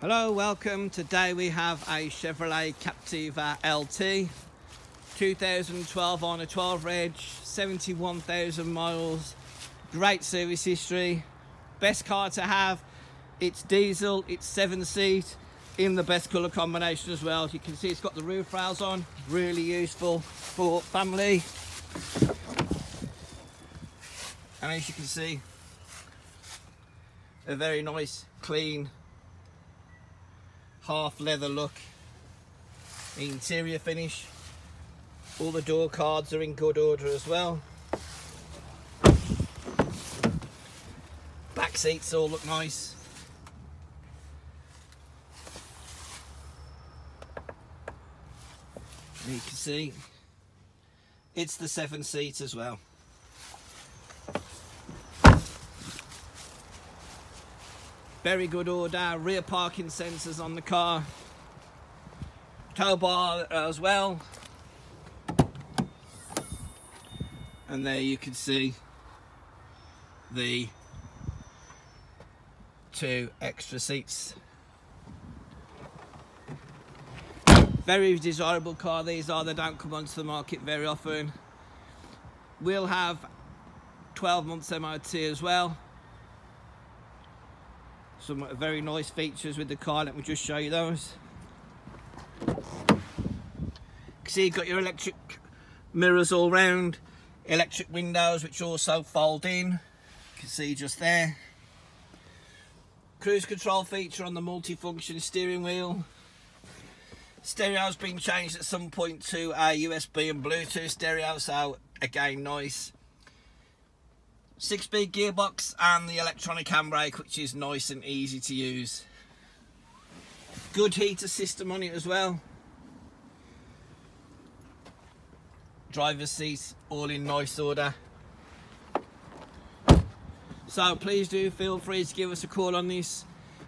Hello, welcome. Today we have a Chevrolet Captiva LT 2012 on a 12 reg, 71,000 miles, great service history, best car to have. It's diesel, it's seven seat, in the best colour combination as well. You can see it's got the roof rails on, really useful for family. And as you can see, a very nice, clean, half leather look. Interior finish. All the door cards are in good order as well. Back seats all look nice. And you can see it's the seven seat as well. Very good order, rear parking sensors on the car. Tow bar uh, as well. And there you can see the two extra seats. Very desirable car these are, they don't come onto the market very often. We'll have 12 months MOT as well some very nice features with the car. Let me just show you those. See you've got your electric mirrors all round electric windows which also fold in. You can see just there. Cruise control feature on the multi-function steering wheel. Stereo's been changed at some point to a USB and Bluetooth stereo so again nice six speed gearbox and the electronic handbrake which is nice and easy to use. Good heater system on it as well. Driver's seat all in nice order. So please do feel free to give us a call on this.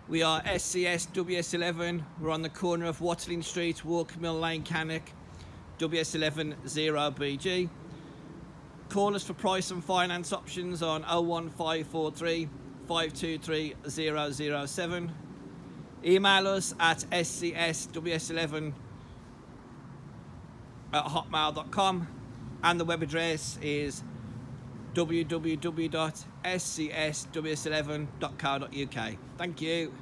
We are SCS WS11 we're on the corner of Watling Street Walker Mill Lane Cannock. WS11 0BG Call us for price and finance options on 01543 523 007. Email us at scsws11 at hotmail.com and the web address is www.scsws11.co.uk. Thank you.